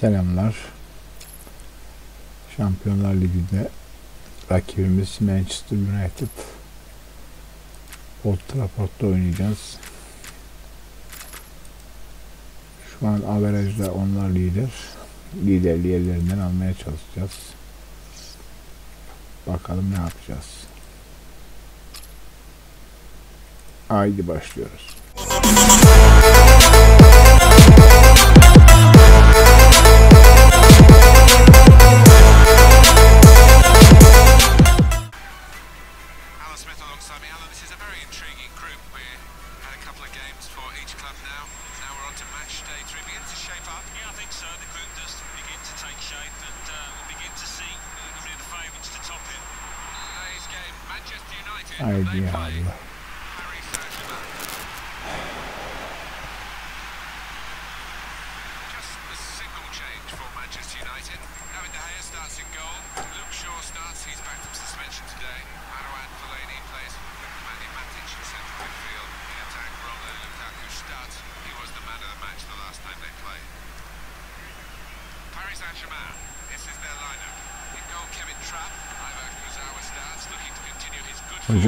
Selamlar. Şampiyonlar Ligi'nde rakibimiz Manchester United. Old Trafford'da oynayacağız. Şu an averajda onlar lider. Liderliği ellerinden almaya çalışacağız. Bakalım ne yapacağız. Haydi başlıyoruz. now. Now we're on to match day three. Begin to shape up. Yeah, I think so. The group does begin to take shape, and uh, we'll begin to see who uh, the favourites to top it. Today's game, Manchester United. I they play.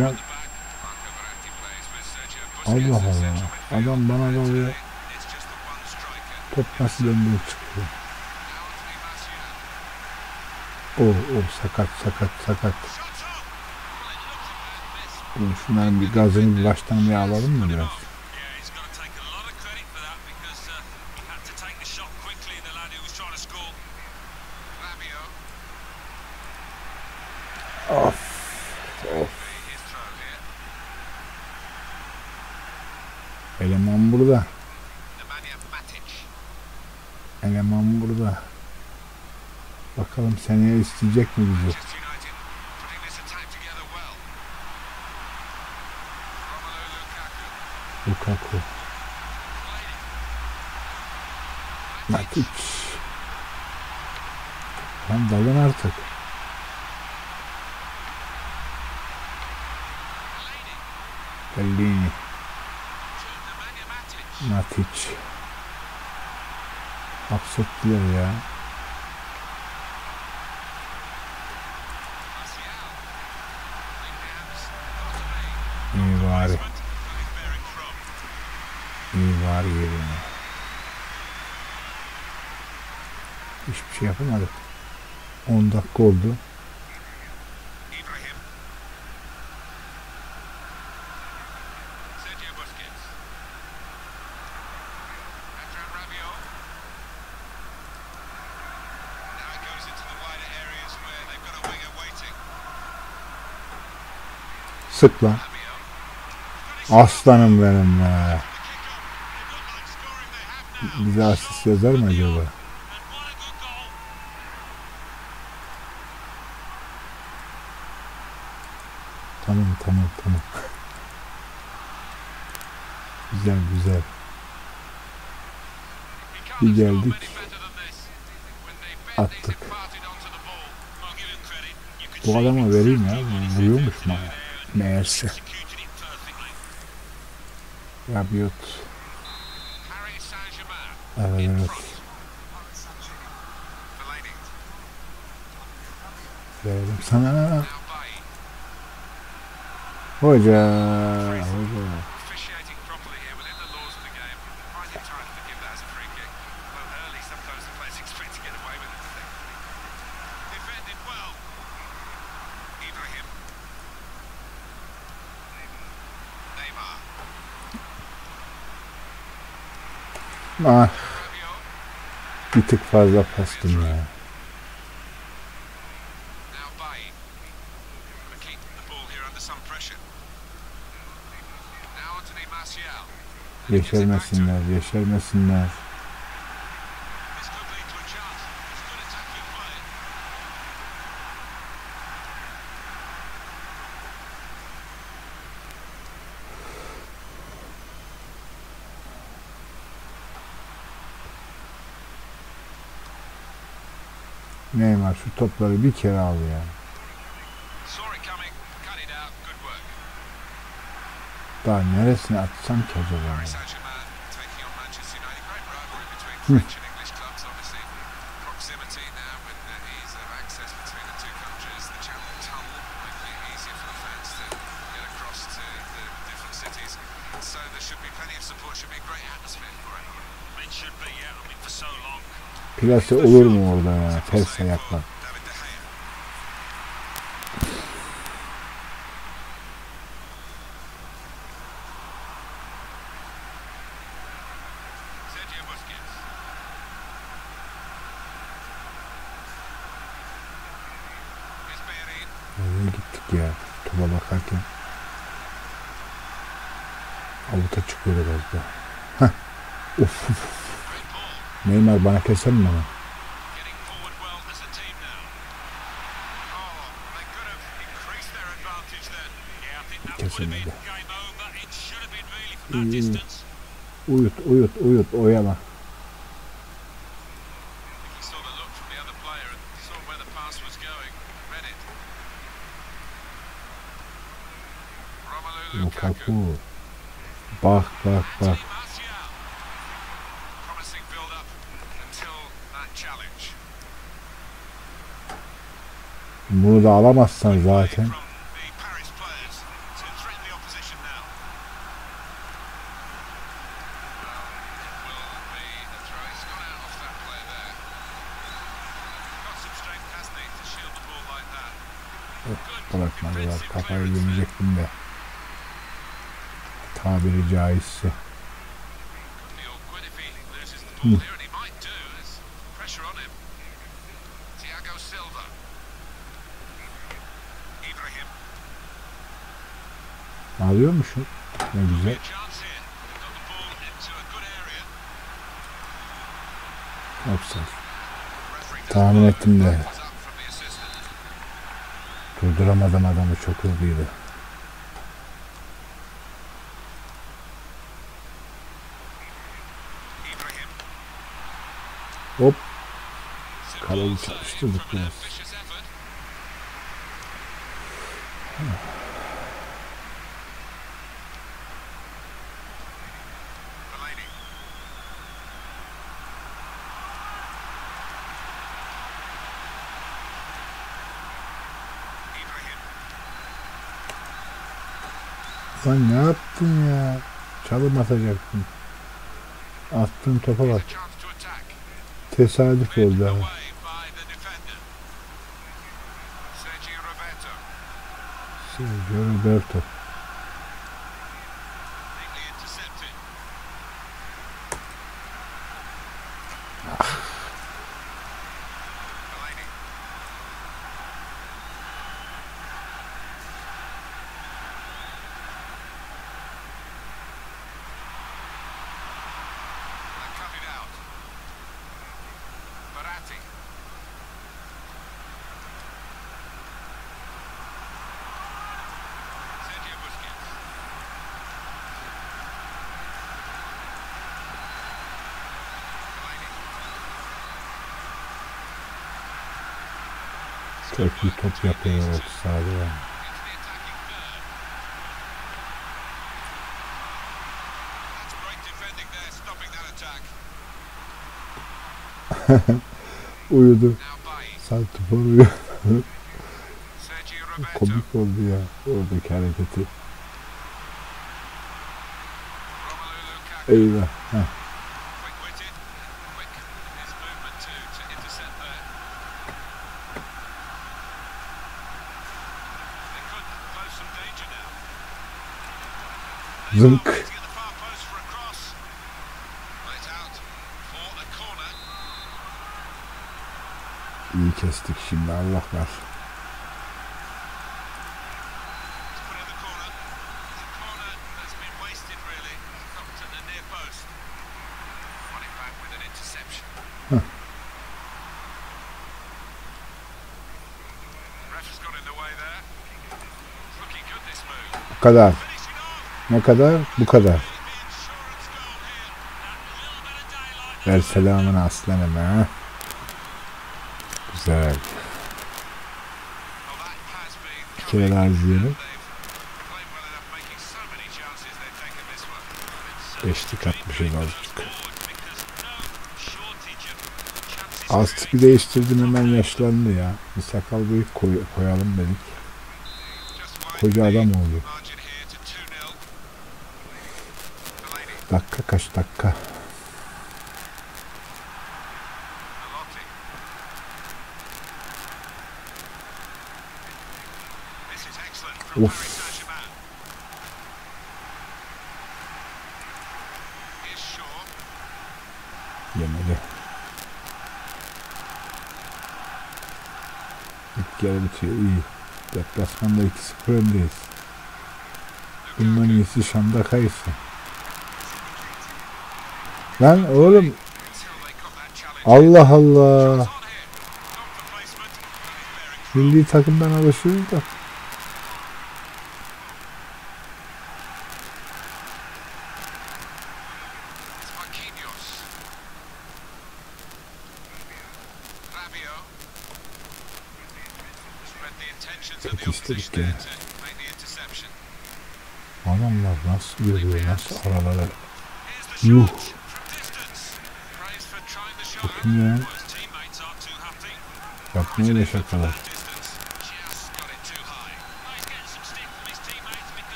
yapacağım. Allah Allah. Adam bana dalıyor. Top nasıl önüne çıkıyor. O, o sakat sakat sakat. Şunların bir gazını baştan bir alalım mı biraz? isteyecek mi bizi? Lukaku. Matic. Lan dayan artık. Bellini. Matic. Absürt ya. mimari yerine. Hiçbir şey yapamadık. 10 dakika oldu. Sık lan. Aslanım benim bize asist yazar mı acaba? Tamam tamam tamam. güzel güzel. Bir geldik. Attık. Bu adama vereyim ya. Vuruyormuş mu? Meğerse. Rabiot. Uh, 자, 하나 보자 보자 Ah. Bir tık fazla pastım ya. Yeşermesinler, yeşermesinler. var. Şu topları bir kere al ya. Daha neresine atsam ki acaba? Hı. So there should be plenty of support, should be a great atmosphere for it. It should be, yeah. I mean, for so long, Plase olur mu orada ya? Ters ayakla. Neymar bana keselim mi? Kesemedi. İyi. Uyut, uyut, uyut, oyala. Lukaku. Bak, bak, bak. Bunu da alamazsan zaten. Oh, bırakmadılar. Kafayı yemeyecektim de. Tabiri caizse. Hı. alıyormuşum. Ne güzel. Offside. Tahmin ettim de. Durduramadım adamı çok hızlıydı. Hop. Karalı çalıştırdık biraz. Lan ne yaptın ya? Çalım atacaktın. Attığın topa bak. Tesadüf oldu ha. Sergio Roberto. Çok iyi top yapıyor Yavuz abi ya. Uyudu. Sen topu uyuyor. Komik oldu ya oradaki hareketi. Eyvah. Heh. Zınk. İyi kestik şimdi Allah ver. Heh. Bu kadar. Ne kadar? Bu kadar. Ver selamını aslanım ha. Güzel. Bir kere daha izleyelim. Beşlik atmışız azıcık. Az tipi değiştirdim hemen yaşlandı ya. Bir sakal bıyık koy koyalım dedik. Koca adam oldu. dakika kaç dakika? Of. Yemeli. İlk yarı bitiyor. iyi. Deplasmanda 2-0 öndeyiz. Bundan iyisi Şam'da kayısı. Lan oğlum. Allah Allah. Milli takımdan alışıyoruz da. Adamlar nasıl görüyor, nasıl aralara. Yuh. Bakayım ya. Yapmaya da şakalar.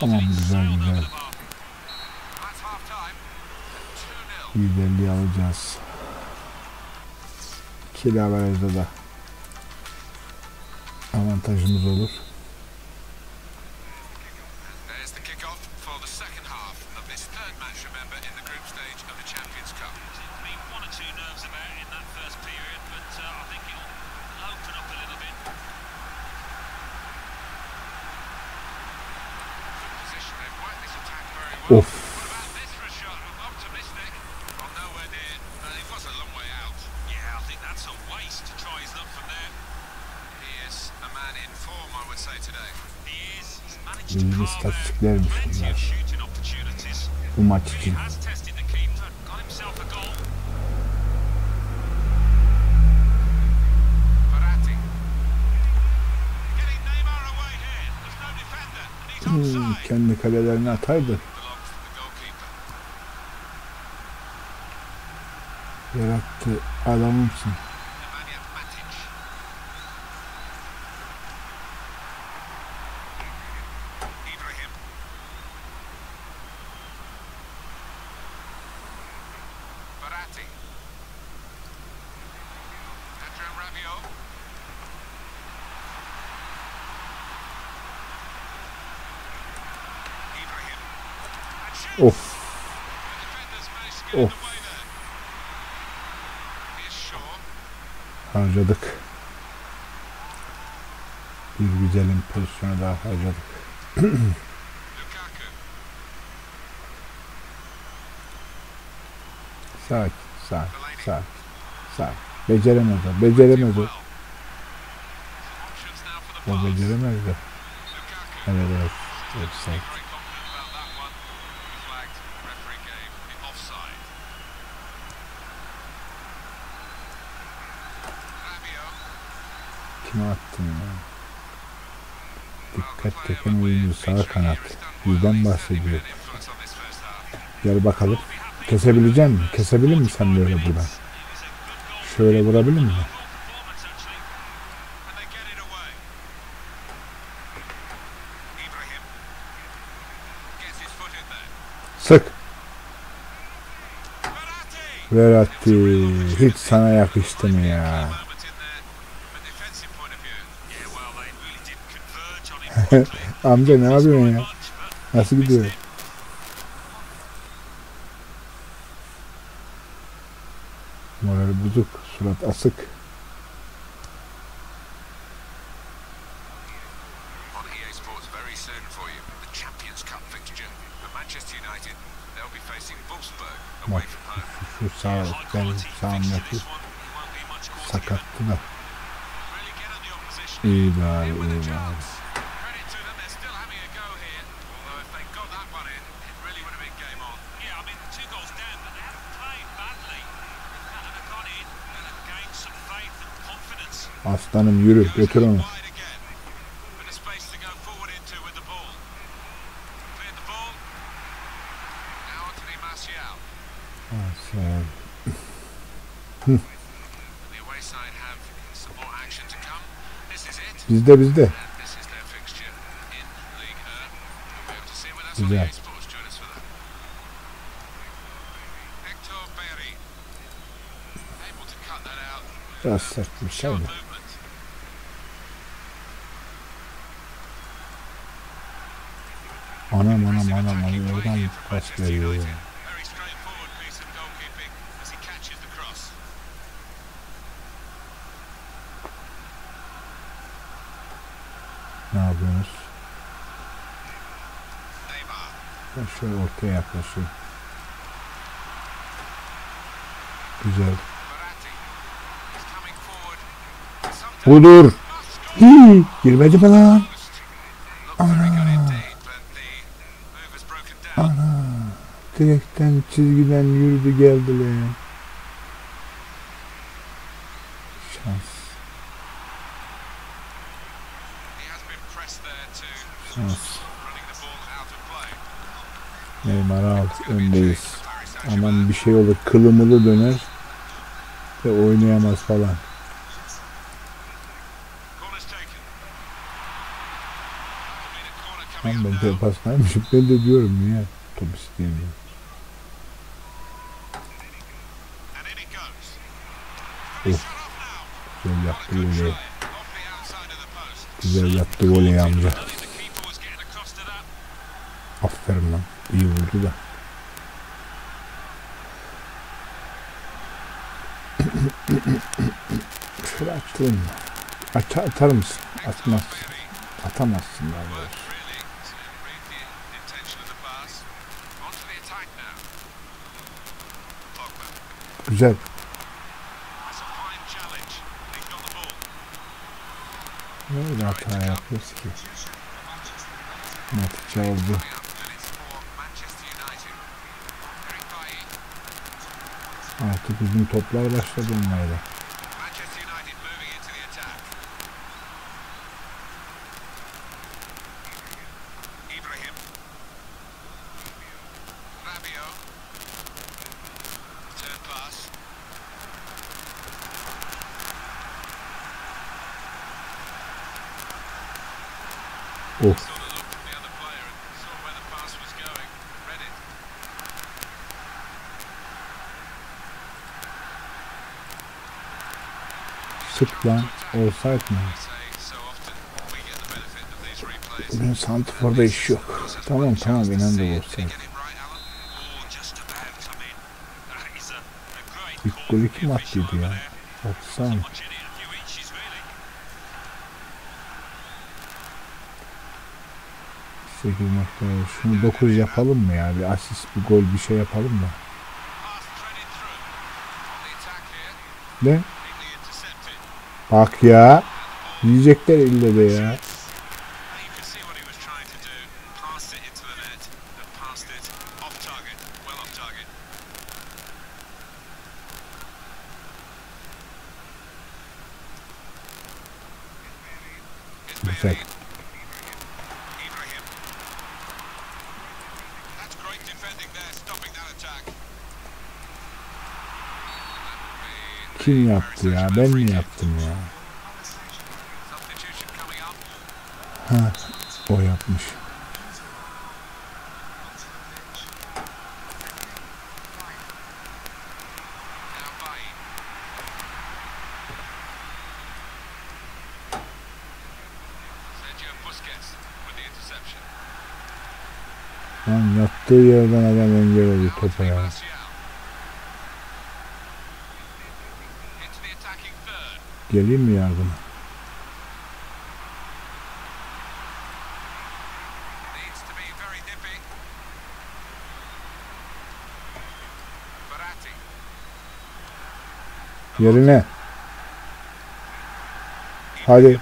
Tamam güzel güzel. 150 alacağız. Kila averajda da avantajımız olur. Bu maç için. Hmm, kendi kalelerini atardı. Yarattı adamımsın. Of. Of. Harcadık. Bir güzelim pozisyonu daha harcadık. sakin, sakin, sakin, sakin. Beceremez o, beceremez o. O beceremez de. Evet, evet, evet, sakin. attın ya. Dikkat tekim uyumlu sağ kanat. Yüzden bahsediyor. Gel bakalım. Kesebilecek mi? Kesebilir mi sen böyle buradan? Şöyle vurabilir mi? Sık. Verratti hiç sana yakıştı mı ya? Amca ne yapıyorsun ya? Nasıl gidiyor? Moral bozuk, surat asık. Maç şu, şu sağ ben sağımdaki sakattı da. İyi bari, iyi bari. Aslanım yürü götür onu. bizde bizde. Güzel. Biraz sertmiş şey ama. Anam anam anam anam oradan pas veriyor ya. Ne yapıyorsunuz? Ben şöyle ortaya yaklaşayım. Güzel. Budur. Hii, girmedi mi lan? Direkten çizgiden yürüdü geldi lan. Şans. Şans. Neymar al. It's gonna be a Öndeyiz. Aman bir şey olur. Kılımılı döner. Ve oynayamaz falan. Ben de now. paslaymışım. Ben de diyorum niye top isteyemiyor. And in it goes. Of. Shut off now. Güzel What a yaptı good voley. try. Off the outside of the post. Güzel yaptı voley amca. I think the keeper was getting across to that. Aferin lan. İyi vurdu da. Şöyle açtın. Aç, atar mısın? Atmaz. Atamazsın. Worked really hata yapıyoruz ki? Matic aldı. Coming up, and it's for Manchester United. Eric Bailly. Artık uzun toplar başladı onlarla. Of these replays. Bugün Santifor'da iş yok. Tamam tamam inan da great İlk golü kim attıydı ya? Baksana. 8 nokta. Şunu 9 yapalım mı ya? Bir asist, bir gol, bir şey yapalım here. Ne? Bak ya. Yiyecekler ille de ya. Güzel. That's great defending there, stopping that attack. That would be Kim yaptı ya? Ben mi yaptım ya? Ha, o yapmış. Lan yattığı yerden adam engel oldu topa ya. Geleyim mi yardıma? Yerine. Hadi.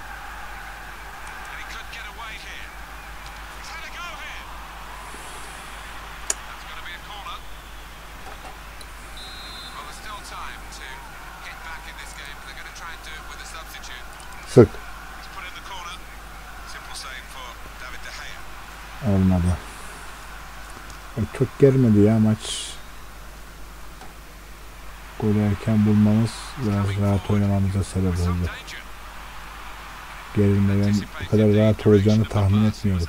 Çok gelmedi ya maç. Golü erken bulmamız biraz rahat oynamamıza sebep oldu. Gerilmeden bu kadar rahat olacağını tahmin etmiyordum.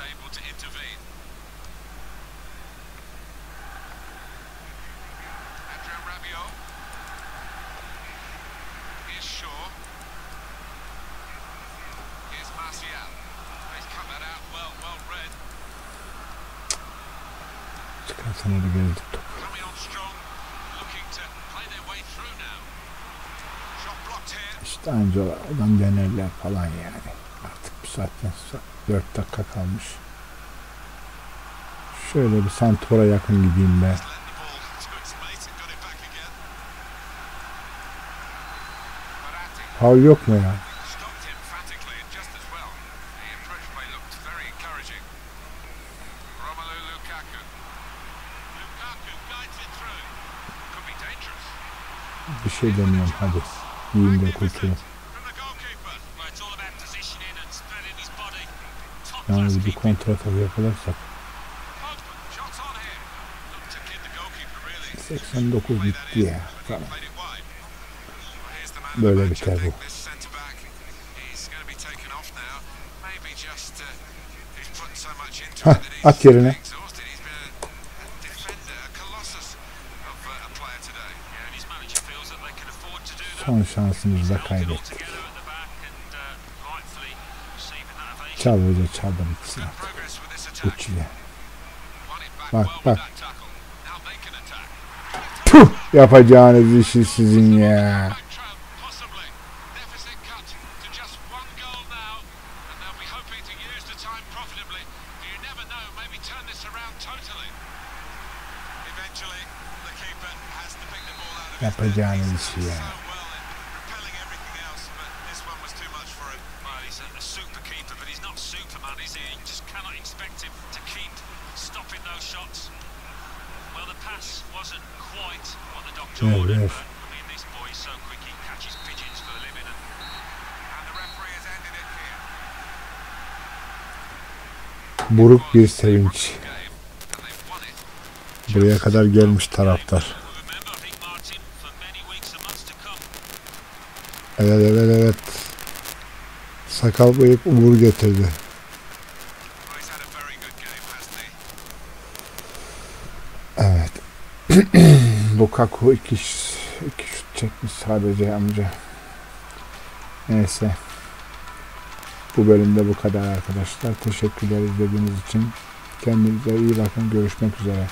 4 dakika kalmış. Şöyle bir Santor'a yakın gideyim ben. Paul yok mu ya? Bir şey demiyorum hadi. Yiyeyim de kurtulayım. Yalnız bir kontrata yakalarsak 89 bitti ya. Tamam. Böyle biter bu. Şey Hah, at yerine. Son şansımızı da kaybettik. Çal hoca çal da bitsin artık. Uçuyor. Bak bak. Puh! Yapacağınız işi sizin ya. Yapacağınız işi ya. Jordan. Yes. Buruk bir sevinç. Buraya kadar gelmiş taraftar. Evet evet evet. Sakal bıyık umur getirdi. Evet. Lukaku iki, iki şut çekmiş sadece amca. Neyse. Bu bölümde bu kadar arkadaşlar. Teşekkürler izlediğiniz için. Kendinize iyi bakın. Görüşmek üzere.